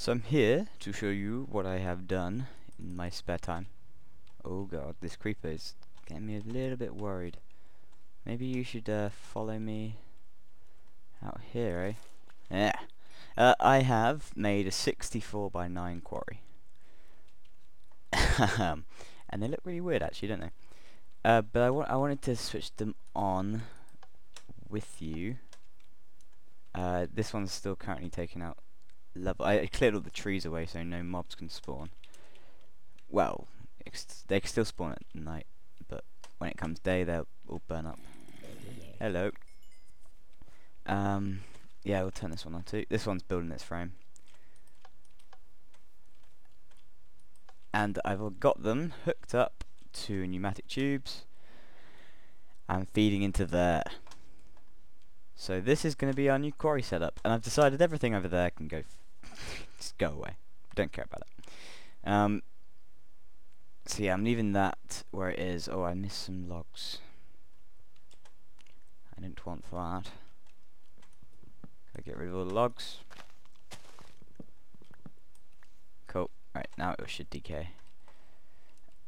So I'm here to show you what I have done in my spare time. Oh god, this creeper is getting me a little bit worried. Maybe you should uh, follow me out here, eh? Yeah. Uh, I have made a 64 by 9 quarry. and they look really weird actually, don't they? Uh, but I, wa I wanted to switch them on with you. Uh, this one's still currently taking out level. I, cleared all the trees away so no mobs can spawn. Well, they can still spawn at night, but when it comes day, they'll all burn up. Hello. Um, yeah, we'll turn this one on too. This one's building its frame. And I've got them hooked up to pneumatic tubes and feeding into there. So this is going to be our new quarry setup, and I've decided everything over there can go, just go away. Don't care about it. Um, so yeah, I'm leaving that where it is. Oh, I missed some logs. I didn't want that. Gotta get rid of all the logs. Cool. Right, now it should decay.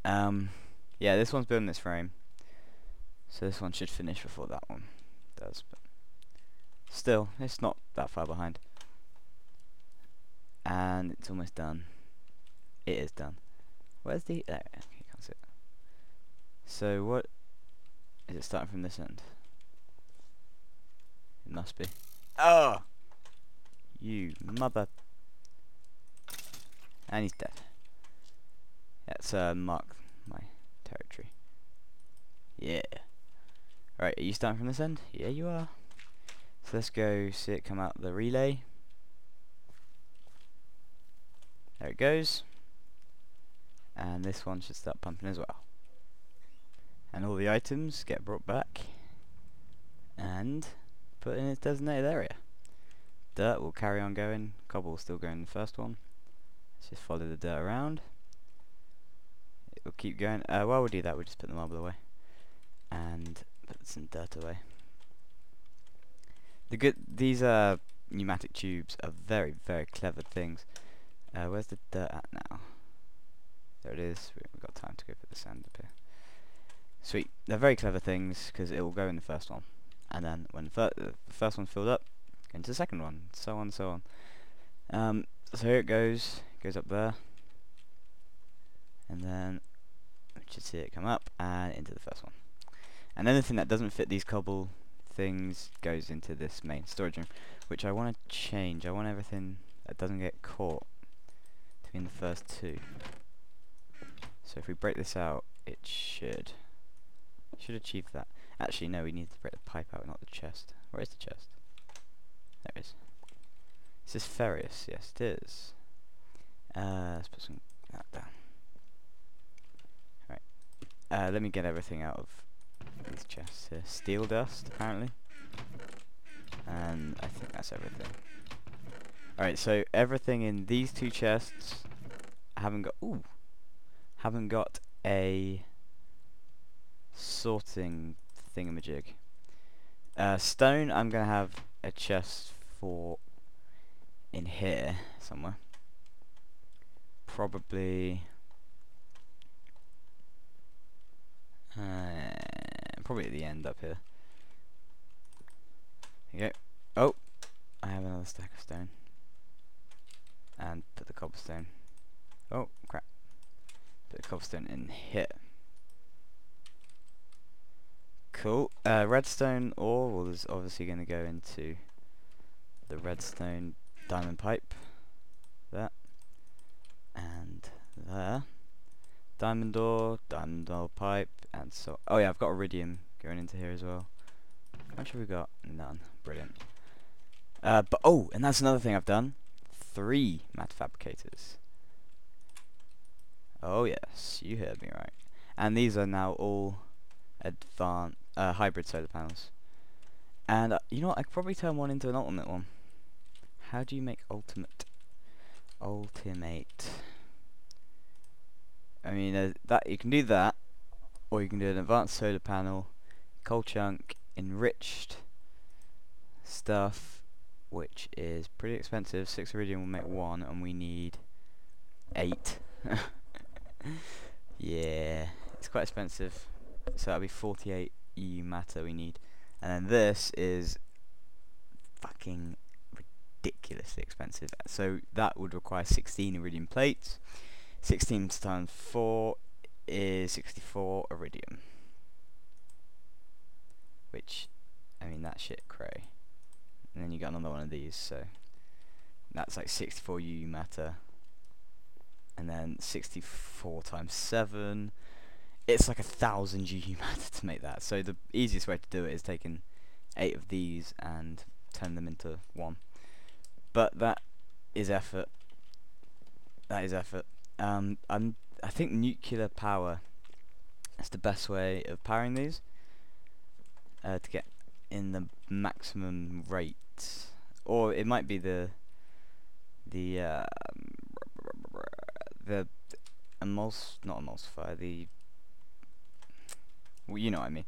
Um, yeah, this one's building this frame. So this one should finish before that one does. But still, it's not that far behind. And it's almost done. It is done. Where's the... There, okay, can't see it. So what... Is it starting from this end? It must be. Oh! You mother... And he's dead. That's uh, mark my territory. Yeah. Right, are you starting from this end? Yeah, you are. So let's go see it come out the relay. There it goes. And this one should start pumping as well. And all the items get brought back and put in its designated area. Dirt will carry on going. Cobble will still go in the first one. Let's just follow the dirt around. It will keep going. Uh, while we do that we'll just put the marble away and put some dirt away. The good these uh, pneumatic tubes are very very clever things uh, where's the dirt at now there it is. We've got time to go for the sand up here. Sweet. They're very clever things because it will go in the first one. And then when the, fir the first one's filled up, into the second one. So on, so on. Um, so here it goes. Goes up there. And then we should see it come up and into the first one. And anything that doesn't fit these cobble things goes into this main storage room, which I want to change. I want everything that doesn't get caught between the first two. So if we break this out, it should should achieve that. Actually, no, we need to break the pipe out, not the chest. Where is the chest? There it is. Is this ferrous? Yes, it is. Uh, let's put some that down. Right. Uh, let me get everything out of these chests here. Steel dust, apparently. And I think that's everything. Alright, so everything in these two chests haven't got... Ooh! haven't got a sorting thingamajig. Uh, stone, I'm going to have a chest for in here somewhere. Probably... Uh, probably at the end up here. There you go. Oh! I have another stack of stone. And put the cobblestone. Oh, crap Put the cobblestone in here. Cool. Uh, redstone ore well, is obviously going to go into the redstone diamond pipe. That. And there. Diamond ore, diamond ore pipe, and so... Oh yeah, I've got iridium going into here as well. How much have we got? None. Brilliant. Uh, but oh, and that's another thing I've done. Three matter fabricators. Oh yes, you heard me right. And these are now all advanced uh, hybrid solar panels. And uh, you know what? I could probably turn one into an ultimate one. How do you make ultimate? Ultimate. I mean, uh, that you can do that, or you can do an advanced solar panel, coal chunk, enriched stuff, which is pretty expensive. Six iridium will make one, and we need eight. yeah, it's quite expensive. So that'll be 48 UU matter we need. And then this is fucking ridiculously expensive. So that would require 16 iridium plates. 16 times 4 is 64 iridium. Which, I mean, that shit cray. And then you got another one of these, so that's like 64 UU matter. And then 64 times 7. It's like a thousand UU matter to make that. So the easiest way to do it is taking 8 of these and turn them into one. But that is effort. That is effort. Um, I'm. I think nuclear power is the best way of powering these uh, to get in the maximum rate, or it might be the the uh, the emuls not emulsify the well, you know what I mean.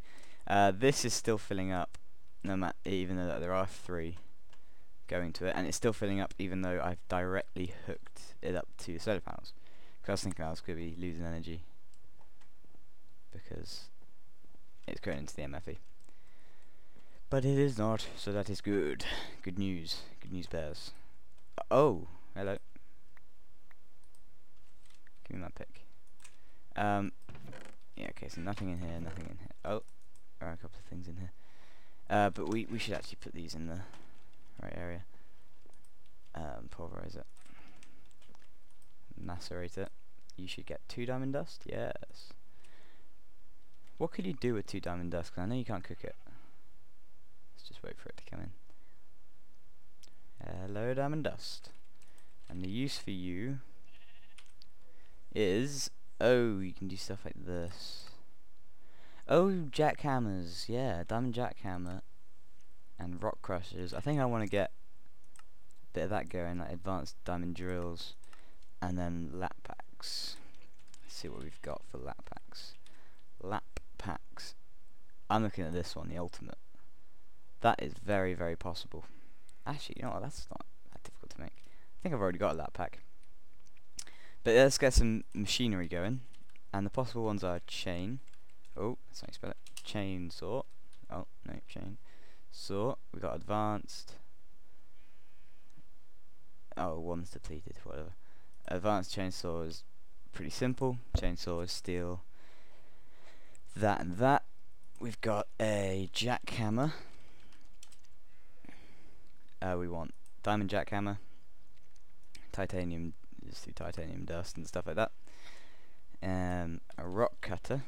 Uh, this is still filling up, no matter even though there are three going to it, and it's still filling up even though I've directly hooked it up to solar panels. Because I was thinking I was going to be losing energy because it's going into the MFE. But it is not, so that is good. Good news. Good news bears. oh, hello. Give me my pick. Um, yeah, okay, so nothing in here, nothing in here. Oh, there are a couple of things in here. Uh, but we, we should actually put these in the right area. Um, pulverize it. Macerate it. You should get two diamond dust? Yes. What could you do with two diamond dust? Because I know you can't cook it. Just wait for it to come in. Hello, diamond dust. And the use for you is... Oh, you can do stuff like this. Oh, jackhammers. Yeah, diamond jackhammer and rock crushers. I think I want to get a bit of that going, like advanced diamond drills, and then lap packs. Let's see what we've got for lap packs. Lap packs. I'm looking at this one, the ultimate. That is very, very possible. Actually, you know what, that's not that difficult to make. I think I've already got a lap pack. But let's get some machinery going. And the possible ones are chain. Oh, that's how you spell it. Chainsaw. Oh, no, chain. So, we got advanced. Oh, one's depleted, whatever. Advanced chainsaw is pretty simple. Chainsaw is steel. That and that. We've got a jackhammer. Uh, we want diamond jackhammer, titanium, just do titanium dust and stuff like that. Um, a rock cutter,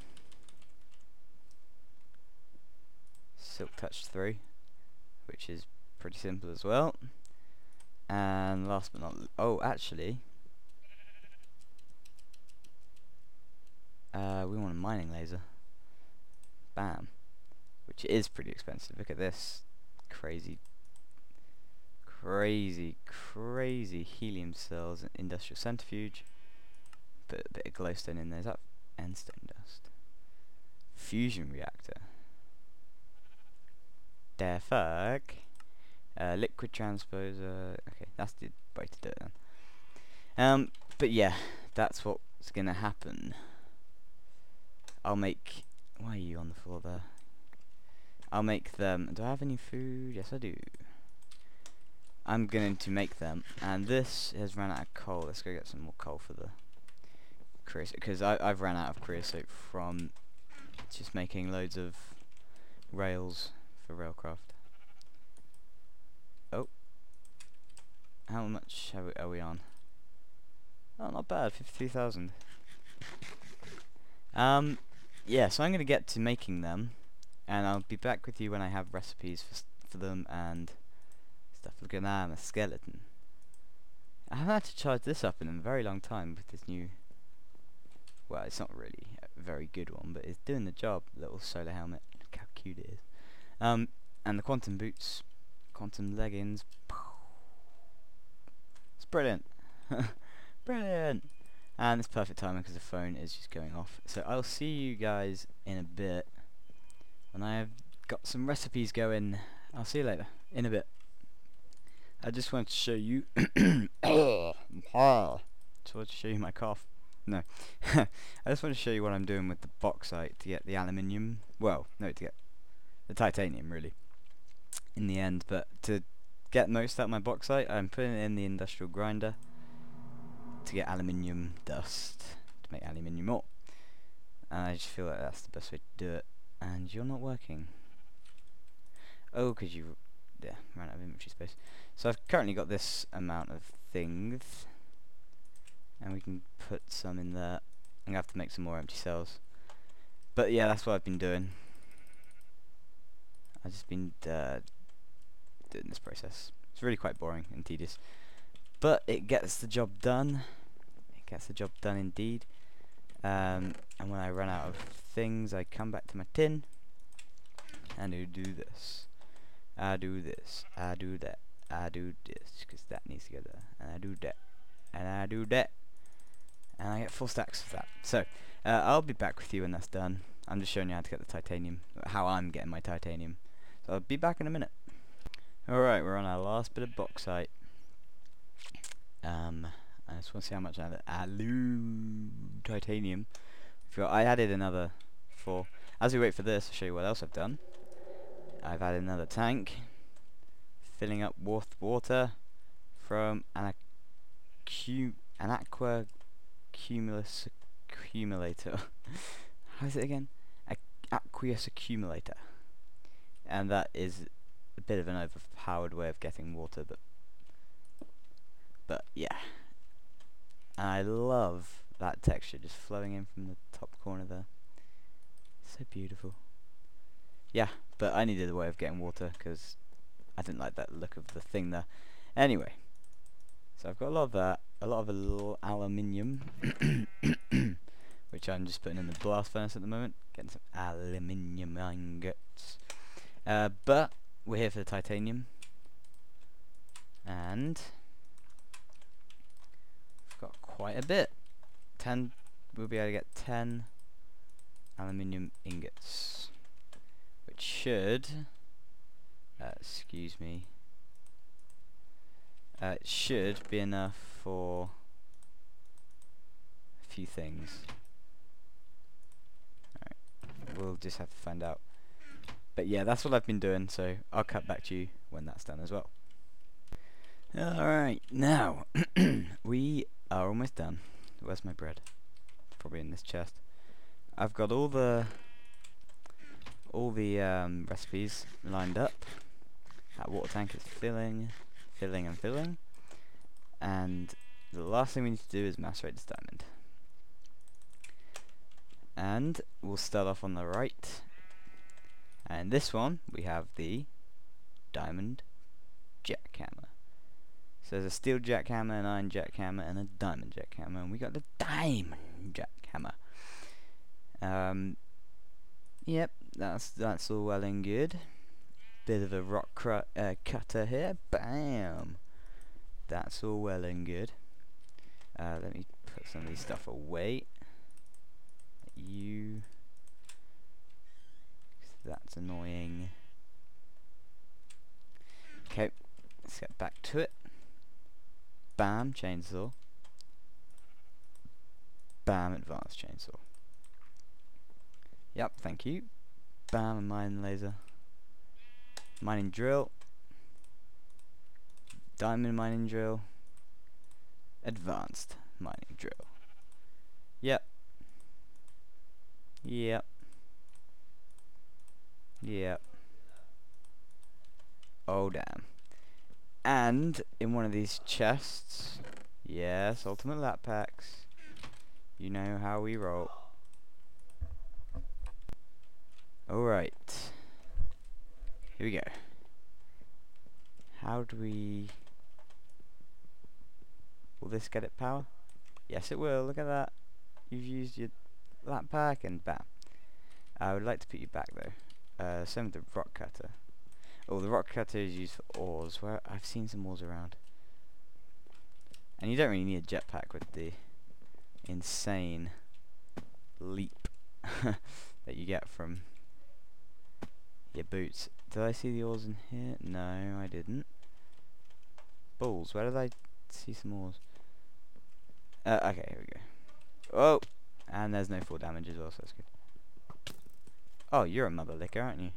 silk touch 3 which is pretty simple as well. And last but not oh, actually, uh, we want a mining laser. Bam, which is pretty expensive. Look at this crazy, crazy, crazy helium cells, industrial centrifuge. Put a bit of glowstone in there. Is that endstone dust? Fusion reactor. The fuck? Uh, liquid transposer. Okay, that's the way to do it then. Um, but yeah, that's what's gonna happen. I'll make. Why are you on the floor there? I'll make them. Do I have any food? Yes, I do. I'm going to make them, and this has run out of coal. Let's go get some more coal for the creosote, because I've ran out of creosote from just making loads of rails for Railcraft. Oh. How much are we, are we on? Oh, not bad, 53,000. Um, yeah, so I'm going to get to making them, and I'll be back with you when I have recipes for, for them and stuff. Look at that, I'm a skeleton. I haven't had to charge this up in a very long time with this new... Well, it's not really a very good one, but it's doing the job, little solar helmet. Look how cute it is. Um, and the quantum boots, quantum leggings. It's brilliant. brilliant. And it's perfect timing because the phone is just going off. So I'll see you guys in a bit when I have got some recipes going. I'll see you later. In a bit. I just want to show you. wanted to show you my cough. No, I just want to show you what I'm doing with the bauxite to get the aluminium. Well, no, to get the titanium really. In the end, but to get most out of my bauxite, I'm putting it in the industrial grinder to get aluminium dust to make aluminium ore. And I just feel like that's the best way to do it. And you're not working. Oh, because you yeah, ran out of inventory space. So I've currently got this amount of things. And we can put some in there. I'm going to have to make some more empty cells. But yeah, that's what I've been doing. I've just been uh, doing this process. It's really quite boring and tedious. But it gets the job done. It gets the job done indeed. Um, and when I run out of things, I come back to my tin. And I do this. I do this. I do that. I do this. Because that needs to go there. And I do that. And I do that. And I get full stacks of that. So, uh, I'll be back with you when that's done. I'm just showing you how to get the titanium. How I'm getting my titanium. So I'll be back in a minute. Alright, we're on our last bit of bauxite. Um, I just want to see how much I have. Alu titanium. I added another four. As we wait for this, I'll show you what else I've done. I've added another tank, filling up with water from an, an aqua cumulus accumulator. How is it again? A aqueous accumulator. And that is a bit of an overpowered way of getting water, but but yeah. And I love that texture just flowing in from the top corner there. So beautiful. Yeah, but I needed a way of getting water because I didn't like that look of the thing there. Anyway, so I've got a lot of that, a lot of aluminium, which I'm just putting in the blast furnace at the moment, getting some aluminium ingots. Uh, but we're here for the titanium, and we've got quite a bit. Ten, we'll be able to get ten aluminium ingots which should, uh, excuse me, uh, it should be enough for a few things. We'll just have to find out. But yeah, that's what I've been doing, so I'll cut back to you when that's done as well. Alright, now, we are almost done. Where's my bread? Probably in this chest. I've got all the all the um, recipes lined up. That water tank is filling, filling and filling. And the last thing we need to do is macerate this diamond. And we'll start off on the right. And this one, we have the diamond jackhammer. So there's a steel jackhammer, an iron jackhammer, and a diamond jackhammer. And we got the diamond jackhammer. Um, Yep, that's that's all well and good. Bit of a rock uh, cutter here. Bam! That's all well and good. Uh, let me put some of these stuff away. You. That's annoying. Okay, let's get back to it. Bam, chainsaw. Bam, advanced chainsaw. Yep, thank you. Bam, mine laser. Mining drill. Diamond mining drill. Advanced mining drill. Yep. Yep. Yep. Oh damn. And in one of these chests, yes, ultimate lap packs. You know how we roll. Alright. Here we go. How do we... Will this get it power? Yes it will, look at that. You've used your that pack and bam. I would like to put you back though. Uh, same with the rock cutter. Oh, the rock cutter is used for ores. Where I've seen some ores around. And you don't really need a jetpack with the insane leap that you get from your boots. Did I see the ores in here? No, I didn't. balls. Where did I see some more? Uh, okay, here we go. Oh! And there's no full damage as well, so that's good. Oh, you're a mother licker, aren't you?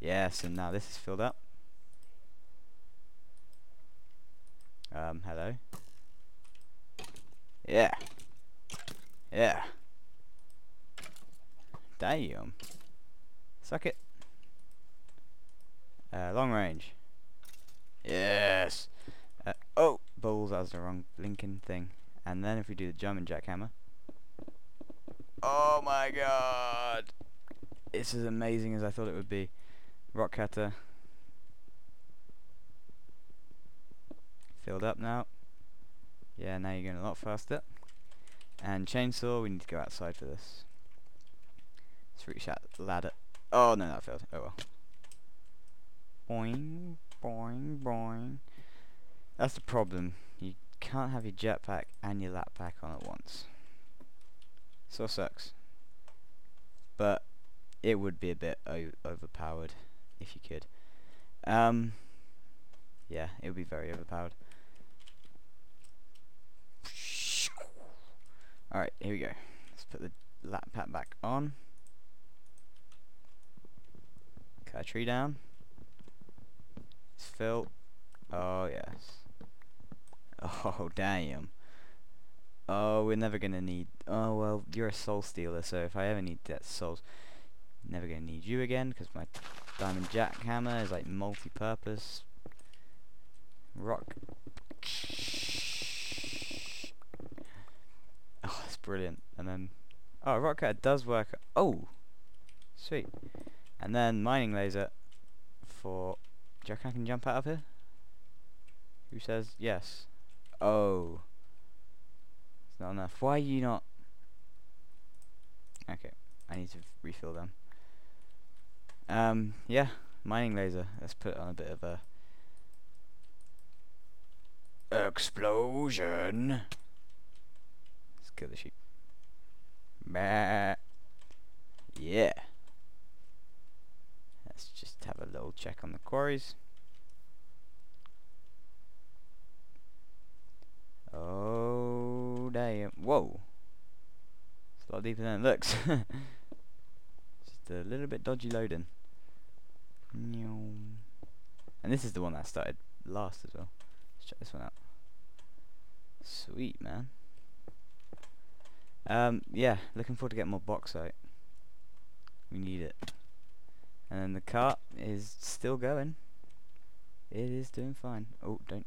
Yes, and now this is filled up. Um, hello? Yeah. Yeah. Damn. Suck it. Uh, long range. Yes. Uh, oh, balls. That was the wrong blinking thing. And then if we do the German jackhammer. Oh my god! It's as amazing as I thought it would be. Rock cutter. Filled up now. Yeah, now you're going a lot faster. And chainsaw, we need to go outside for this. Let's reach that ladder. Oh no, that failed. Oh well. Boing, boing, boing. That's the problem. You can't have your jetpack and your lap pack on at once. So sucks. But it would be a bit overpowered if you could. Um, yeah, it would be very overpowered. Alright, here we go. Let's put the lap pack back on. Cut a tree down. It's filled. Oh, yes. Oh, damn. Oh, we're never gonna need... Oh, well, you're a soul stealer, so if I ever need that souls... Never gonna need you again, because my diamond jackhammer is, like, multi-purpose. Rock. Oh, that's brilliant. And then... Oh, rock cat does work... Oh! Sweet. And then mining laser for... Do you reckon I can jump out of here? Who says yes? Oh. It's not enough. Why are you not... Okay. I need to refill them. Um, yeah. Mining laser. Let's put on a bit of a... Explosion! Let's kill the sheep. Bah. Yeah. Let's just have a little check on the quarries. Oh, damn. Whoa. It's a lot deeper than it looks. just a little bit dodgy loading. And this is the one that started last as well. Let's check this one out. Sweet, man. Um, yeah, looking forward to getting more bauxite. We need it. And then the cart is still going. It is doing fine. Oh, don't.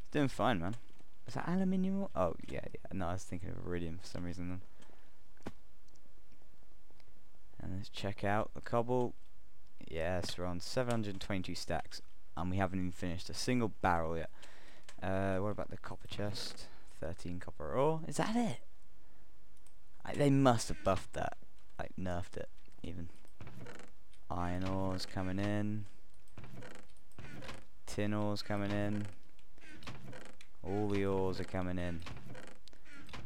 It's doing fine, man. Is that aluminium? Oh, yeah, yeah. No, I was thinking of iridium for some reason then. And let's check out the cobble. Yes, we're on 722 stacks. And we haven't even finished a single barrel yet. Uh, what about the copper chest? 13 copper ore. Is that it? I, they must have buffed that. Like, nerfed it, even. Iron ores coming in. Tin ores coming in. All the ores are coming in.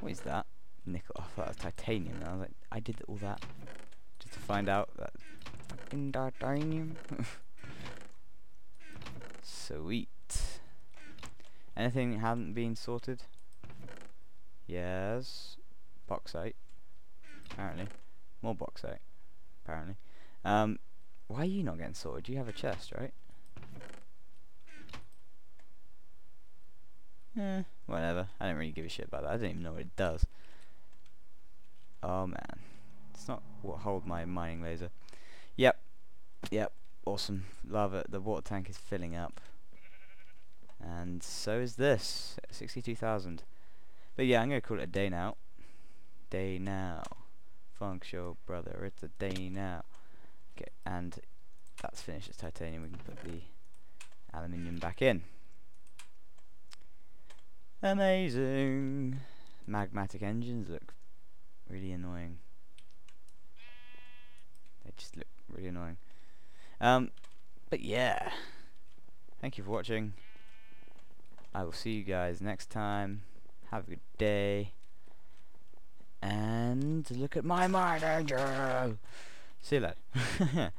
What is that? Nickel. I thought that was titanium. I was like, I did all that just to find out that fucking titanium. Sweet. Anything that hadn't been sorted? Yes. Bauxite. Apparently. More bauxite. Apparently. Um, why are you not getting sorted? You have a chest, right? Eh, whatever. I don't really give a shit about that. I don't even know what it does. Oh man. It's not what hold my mining laser. Yep. Yep. Awesome. Love it. The water tank is filling up. And so is this. 62,000. But yeah, I'm going to call it a day now. Day now. Funk show, brother. It's a day now. Okay, and that's finished. It's titanium. We can put the aluminium back in. Amazing. Magmatic engines look really annoying. They just look really annoying. Um, but yeah. Thank you for watching. I will see you guys next time. Have a good day. And look at my mind, Angel. See you later.